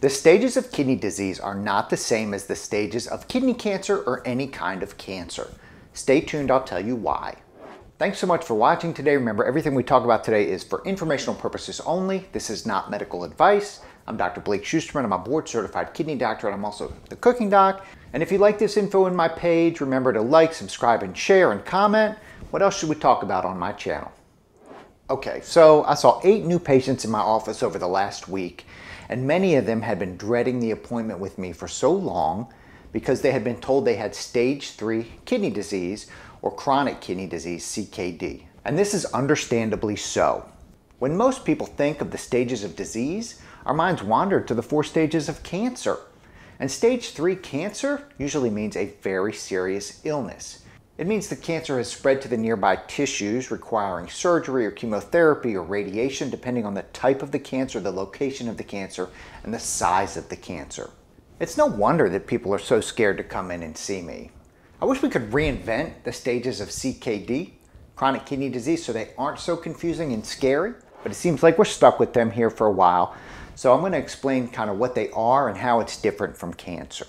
The stages of kidney disease are not the same as the stages of kidney cancer or any kind of cancer. Stay tuned, I'll tell you why. Thanks so much for watching today. Remember, everything we talk about today is for informational purposes only. This is not medical advice. I'm Dr. Blake Shusterman. I'm a board certified kidney doctor and I'm also the cooking doc. And if you like this info in my page, remember to like, subscribe, and share and comment. What else should we talk about on my channel? Okay, so I saw eight new patients in my office over the last week, and many of them had been dreading the appointment with me for so long because they had been told they had stage three kidney disease or chronic kidney disease, CKD. And this is understandably so. When most people think of the stages of disease, our minds wander to the four stages of cancer. And stage three cancer usually means a very serious illness. It means the cancer has spread to the nearby tissues requiring surgery or chemotherapy or radiation depending on the type of the cancer, the location of the cancer, and the size of the cancer. It's no wonder that people are so scared to come in and see me. I wish we could reinvent the stages of CKD, chronic kidney disease, so they aren't so confusing and scary, but it seems like we're stuck with them here for a while. So I'm going to explain kind of what they are and how it's different from cancer.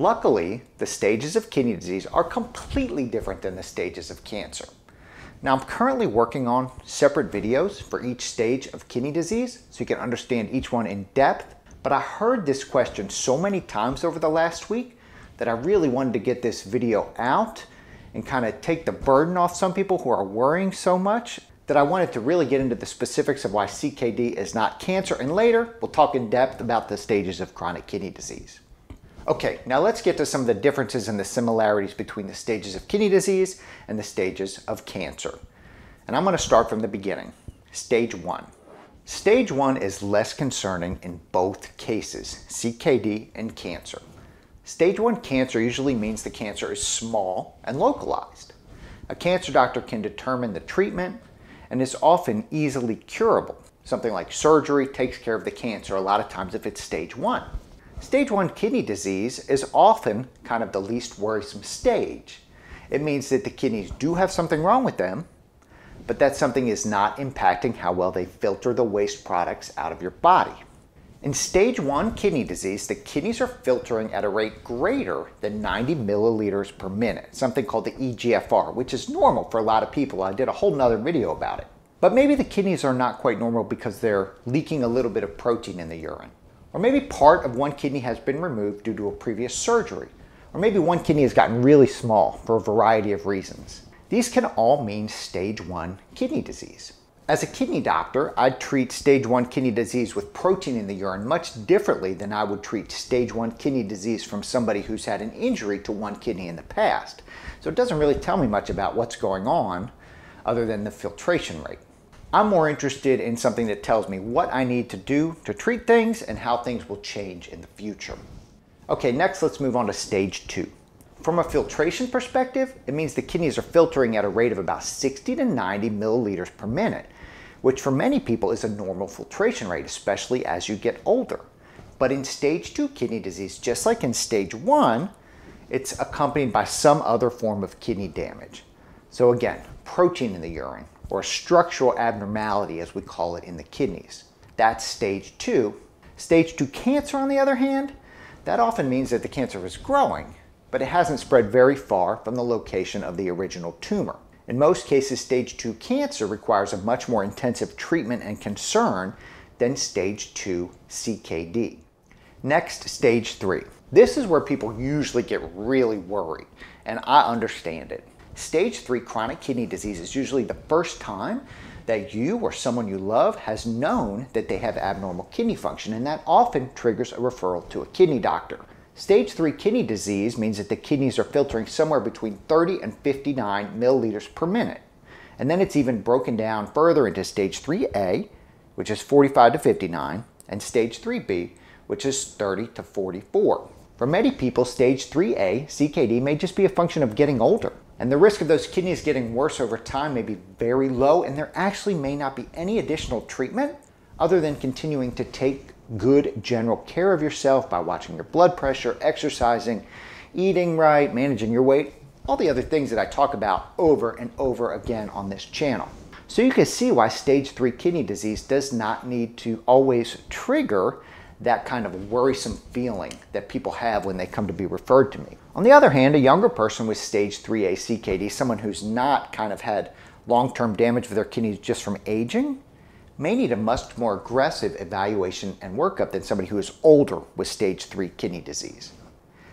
Luckily, the stages of kidney disease are completely different than the stages of cancer. Now I'm currently working on separate videos for each stage of kidney disease so you can understand each one in depth, but I heard this question so many times over the last week that I really wanted to get this video out and kind of take the burden off some people who are worrying so much that I wanted to really get into the specifics of why CKD is not cancer and later we'll talk in depth about the stages of chronic kidney disease. Okay, now let's get to some of the differences and the similarities between the stages of kidney disease and the stages of cancer. And I'm going to start from the beginning. Stage 1. Stage 1 is less concerning in both cases, CKD and cancer. Stage 1 cancer usually means the cancer is small and localized. A cancer doctor can determine the treatment and is often easily curable. Something like surgery takes care of the cancer a lot of times if it's stage 1. Stage 1 kidney disease is often kind of the least worrisome stage. It means that the kidneys do have something wrong with them, but that something is not impacting how well they filter the waste products out of your body. In stage 1 kidney disease, the kidneys are filtering at a rate greater than 90 milliliters per minute, something called the EGFR, which is normal for a lot of people. I did a whole nother video about it. But maybe the kidneys are not quite normal because they're leaking a little bit of protein in the urine. Or maybe part of one kidney has been removed due to a previous surgery. Or maybe one kidney has gotten really small for a variety of reasons. These can all mean stage 1 kidney disease. As a kidney doctor, I'd treat stage 1 kidney disease with protein in the urine much differently than I would treat stage 1 kidney disease from somebody who's had an injury to one kidney in the past. So it doesn't really tell me much about what's going on other than the filtration rate. I'm more interested in something that tells me what I need to do to treat things and how things will change in the future. Okay, next let's move on to stage two. From a filtration perspective, it means the kidneys are filtering at a rate of about 60 to 90 milliliters per minute, which for many people is a normal filtration rate, especially as you get older. But in stage two kidney disease, just like in stage one, it's accompanied by some other form of kidney damage. So again, protein in the urine, or structural abnormality, as we call it in the kidneys. That's stage two. Stage two cancer, on the other hand, that often means that the cancer is growing, but it hasn't spread very far from the location of the original tumor. In most cases, stage two cancer requires a much more intensive treatment and concern than stage two CKD. Next, stage three. This is where people usually get really worried, and I understand it. Stage 3 chronic kidney disease is usually the first time that you or someone you love has known that they have abnormal kidney function, and that often triggers a referral to a kidney doctor. Stage 3 kidney disease means that the kidneys are filtering somewhere between 30 and 59 milliliters per minute. And then it's even broken down further into stage 3A, which is 45 to 59, and stage 3B, which is 30 to 44. For many people, stage 3A CKD may just be a function of getting older. And the risk of those kidneys getting worse over time may be very low, and there actually may not be any additional treatment other than continuing to take good general care of yourself by watching your blood pressure, exercising, eating right, managing your weight, all the other things that I talk about over and over again on this channel. So you can see why stage 3 kidney disease does not need to always trigger that kind of worrisome feeling that people have when they come to be referred to me. On the other hand, a younger person with stage 3A CKD, someone who's not kind of had long-term damage of their kidneys just from aging, may need a much more aggressive evaluation and workup than somebody who is older with stage 3 kidney disease.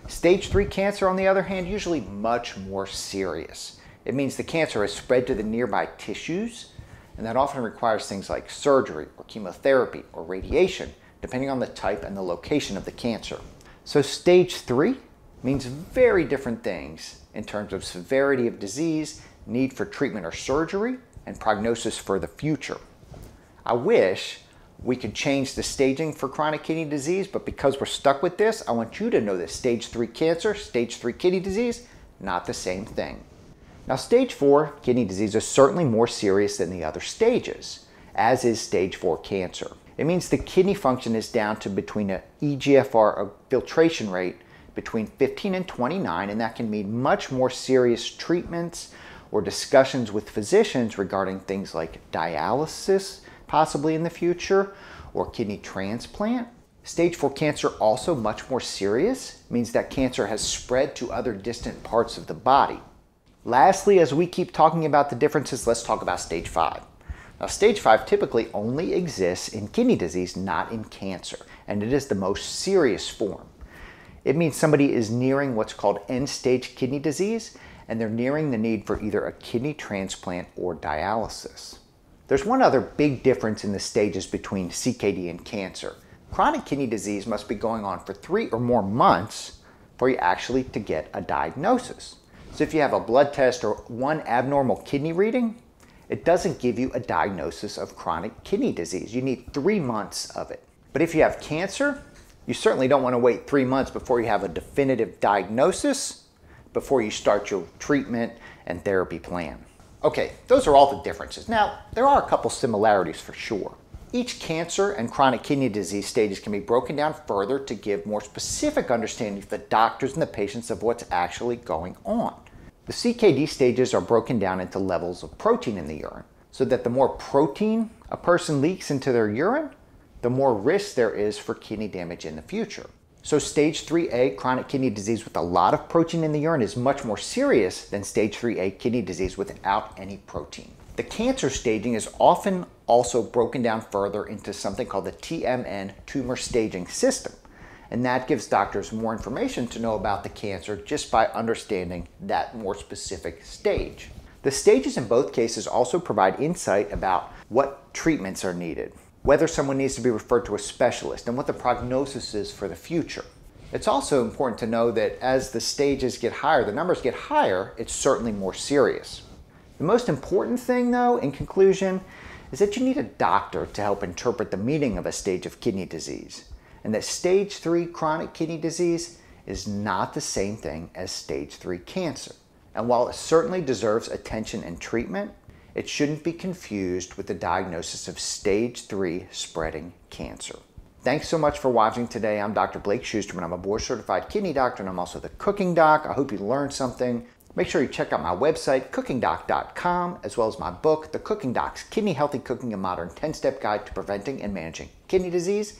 Stage 3 cancer, on the other hand, usually much more serious. It means the cancer has spread to the nearby tissues, and that often requires things like surgery or chemotherapy or radiation, depending on the type and the location of the cancer. So stage 3 means very different things in terms of severity of disease, need for treatment or surgery, and prognosis for the future. I wish we could change the staging for chronic kidney disease, but because we're stuck with this, I want you to know that stage 3 cancer, stage 3 kidney disease, not the same thing. Now, stage 4 kidney disease is certainly more serious than the other stages, as is stage 4 cancer. It means the kidney function is down to between an EGFR filtration rate between 15 and 29, and that can mean much more serious treatments or discussions with physicians regarding things like dialysis, possibly in the future, or kidney transplant. Stage 4 cancer, also much more serious, means that cancer has spread to other distant parts of the body. Lastly, as we keep talking about the differences, let's talk about stage 5. Now, stage 5 typically only exists in kidney disease, not in cancer, and it is the most serious form. It means somebody is nearing what's called end stage kidney disease, and they're nearing the need for either a kidney transplant or dialysis. There's one other big difference in the stages between CKD and cancer. Chronic kidney disease must be going on for three or more months for you actually to get a diagnosis. So if you have a blood test or one abnormal kidney reading, it doesn't give you a diagnosis of chronic kidney disease. You need three months of it. But if you have cancer, you certainly don't want to wait three months before you have a definitive diagnosis, before you start your treatment and therapy plan. Okay, those are all the differences. Now, there are a couple similarities for sure. Each cancer and chronic kidney disease stages can be broken down further to give more specific understanding to the doctors and the patients of what's actually going on. The CKD stages are broken down into levels of protein in the urine, so that the more protein a person leaks into their urine, the more risk there is for kidney damage in the future. So stage 3A chronic kidney disease with a lot of protein in the urine is much more serious than stage 3A kidney disease without any protein. The cancer staging is often also broken down further into something called the TMN tumor staging system. And that gives doctors more information to know about the cancer just by understanding that more specific stage. The stages in both cases also provide insight about what treatments are needed, whether someone needs to be referred to a specialist, and what the prognosis is for the future. It's also important to know that as the stages get higher, the numbers get higher, it's certainly more serious. The most important thing, though, in conclusion, is that you need a doctor to help interpret the meaning of a stage of kidney disease, and that stage 3 chronic kidney disease is not the same thing as stage 3 cancer. And while it certainly deserves attention and treatment, it shouldn't be confused with the diagnosis of stage 3 spreading cancer. Thanks so much for watching today. I'm Dr. Blake Shusterman. I'm a board certified kidney doctor and I'm also the cooking doc. I hope you learned something. Make sure you check out my website, cookingdoc.com, as well as my book, The Cooking Doc's Kidney Healthy Cooking, a Modern 10 Step Guide to Preventing and Managing Kidney Disease.